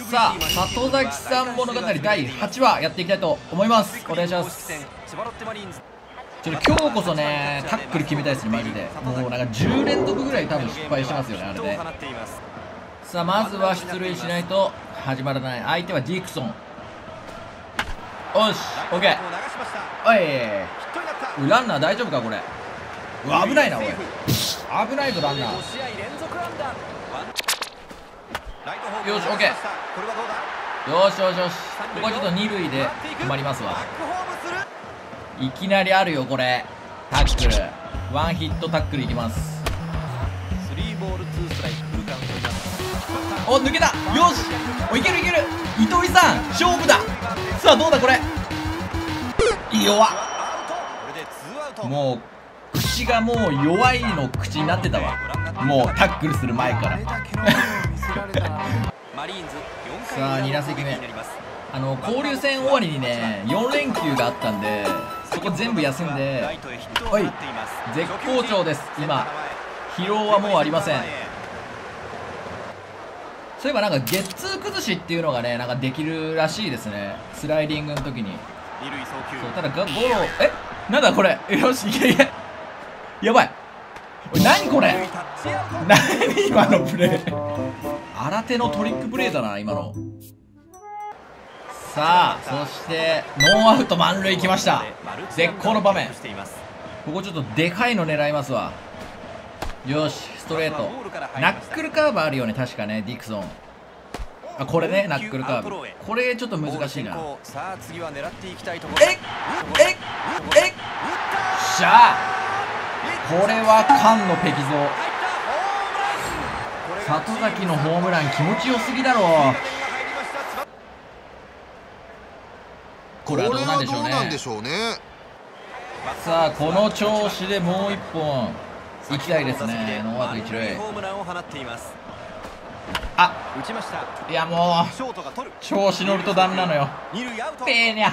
さあ里崎さん物語第8話やっていきたいと思います。お願いします。ちょっと今日こそねタックル決めたいですねマジで。もうなんか10連続ぐらい多分失敗してますよねあれでさあまずは出塁しないと始まらない。相手はディクソン。よしオッケーおいランナー大丈夫かこれ。危ないなおい危ないぞランナー。よしオッケー。よしよしよし。ここはちょっと二塁で止まりますわ。いきなりあるよこれ。タックル。ワンヒットタックルいきます。お抜けた。よし。おいけるいける。糸井さん勝負だ。さあどうだこれ。弱っ。もう口がもう弱いの口になってたわ。もうタックルする前からさあ2打席目。あの交流戦終わりにね4連休があったんでそこ全部休んでおい絶好調です。今疲労はもうありません。そういえばなんかゲッツー崩しっていうのがねなんかできるらしいですね。スライディングの時に。そうただゴロえなんだこれ。よしいけいけ。やばい。何これ。何今のプレー新手のトリックプレーだな今の。さあそしてノーアウト満塁きました。絶好の場面。ここちょっとでかいの狙いますわ。よしストレート。ナックルカーブあるよね確かねディクソン。あこれねナックルカーブ。これちょっと難しいな。えっえっえっしゃあ。これは菅の石像里崎のホームラン気持ちよすぎだろこれはどうなんでしょうね。さあこの調子でもう一本。行きたいですね。ノーアウト一塁。あいやもう調子乗るとダメなのよ。ペーニャ。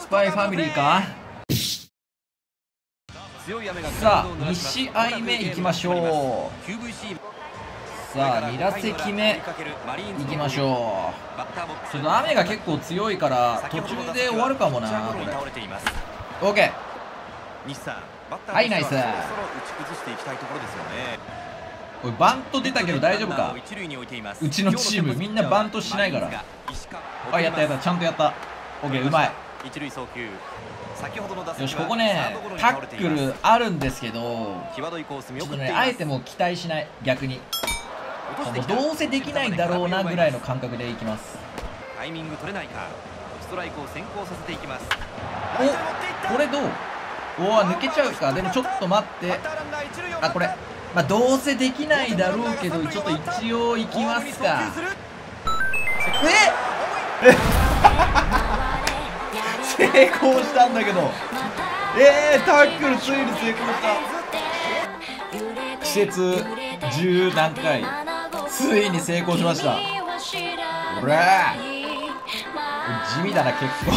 スパイファミリーか。さあ2試合目いきましょうさあ2打席目。いきましょう。ちょっと雨が結構強いから途中で終わるかもなこれ。OK はいナイス。おいバント出たけど大丈夫か？うちのチームみんなバントしないから。あやったやった。ちゃんとやった。OK うまい。よしここねタックルあるんですけどちょっとねあえても期待しない。逆にどうせできないんだろうなぐらいの感覚でいきます。タイミング取れないか。ストライクを先行させていきます。おこれどう？おお抜けちゃうか。でもちょっと待って。あこれ。まあどうせできないだろうけどちょっと一応いきますか。え？っ成功したんだけど。えー、タックルついに成功した。季節十何回ついに成功しました。おら地味だな結構。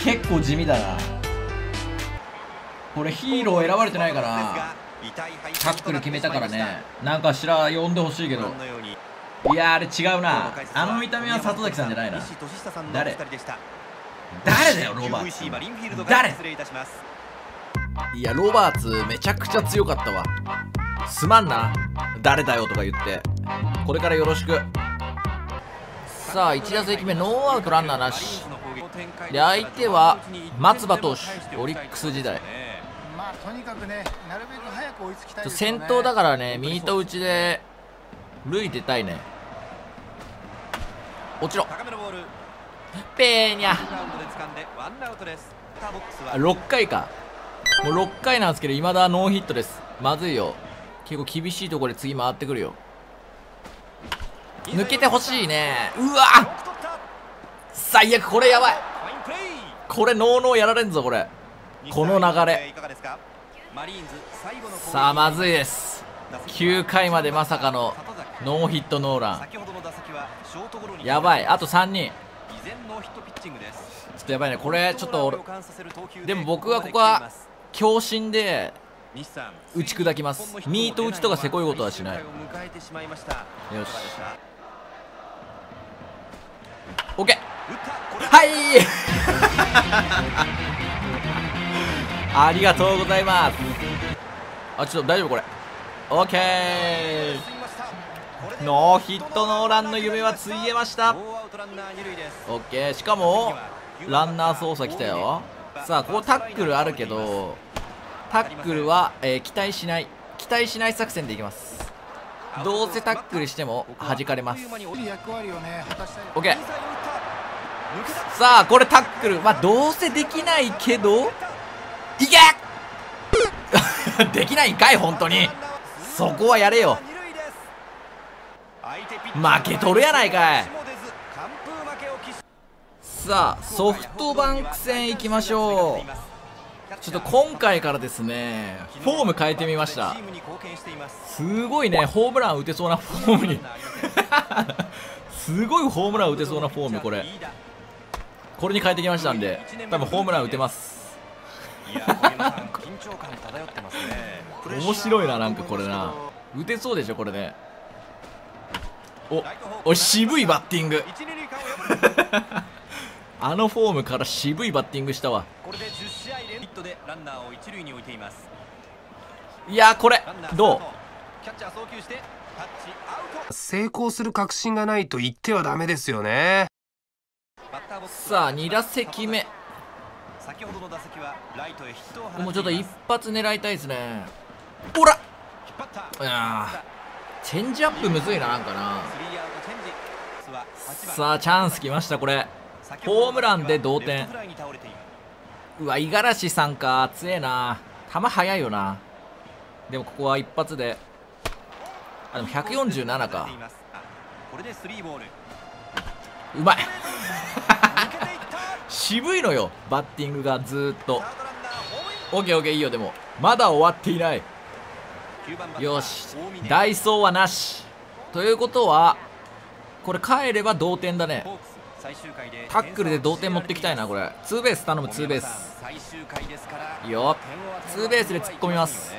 結構地味だな。これヒーロー選ばれてないかなタックル決めたからね。なんかしら呼んでほしいけど。いやあれ違うな。あの見た目は里崎さんじゃないな。誰？誰だよロバーツ。誰？いやロバーツめちゃくちゃ強かったわ。すまんな。誰だよとか言って。これからよろしく。さあ1打席目ノーアウトランナーなし。で相手は松葉投手オリックス時代。先頭だからねミート打ちで塁出たいね。落ちろ。ペーニャ。6回か。もう6回なんですけど未だノーヒットです。まずいよ結構厳しいところで次回ってくるよ。抜けてほしいね。うわ！最悪これやばい。これノーノーやられんぞこれ。この流れ。さあまずいです。9回までまさかのノーヒットノーラン。やばい。あと3人。ちょっとやばいね。これちょっとでも僕はここは強心で打ち砕きます。ミート打ちとかせこいことはしない。よし。オッケー。はい。ありがとうございます。あちょっと大丈夫これ。オッケー。ノーヒットノーランの夢はついえました。オッケー。しかもランナー操作来たよ。さあここタックルあるけどタックルは、えー、期待しない期待しない作戦でいきます。どうせタックルしても弾かれます。オッケー。さあこれタックル。まあどうせできないけどいけ！できないんかい本当に。そこはやれよ。負けとるやないかい。さあソフトバンク戦いきましょうちょっと今回からですねフォーム変えてみました。すごいねホームラン打てそうなフォームに。すごいホームラン打てそうなフォームこれ。これに変えてきましたんで多分ホームラン打てます。面白いななんかこれな。打てそうでしょこれね。おお渋いバッティング。あのフォームから渋いバッティングしたわ。いやこれどう？成功する確信がないと言ってはダメですよね。さあ2打席目。もうちょっと一発狙いたいですね。ほら！いやチェンジアップむずいななんかな。さあチャンスきましたこれ。ホームランで同点うわ五十嵐さんか強えな。球速いよな。でもここは一発で。あでも147か。うまい。渋いのよバッティングがずっと。オッケーオッケーいいよでも。まだ終わっていない。よし。ダイソーはなし。ということはこれ帰れば同点だねタックルで同点持ってきたいなこれ。ツーベース頼むツーベース。いいよツーベースで突っ込みます。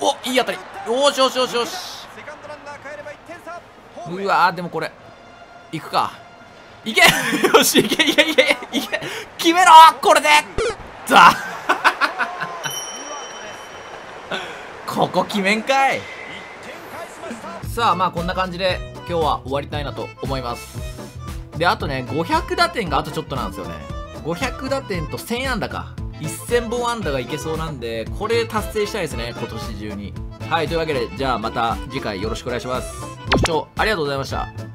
おいい当たり。よしよしよしよし。うわでもこれいくか。いけ。よしいけいけいけいけ。決めろこれで。さあ ここ決めんかい。さあまあこんな感じで今日は終わりたいなと思いますであとね500打点があとちょっとなんですよね。500打点と1000安打か。1000本安打がいけそうなんでこれ達成したいですね今年中に。はいというわけでじゃあまた次回よろしくお願いします。ご視聴ありがとうございました。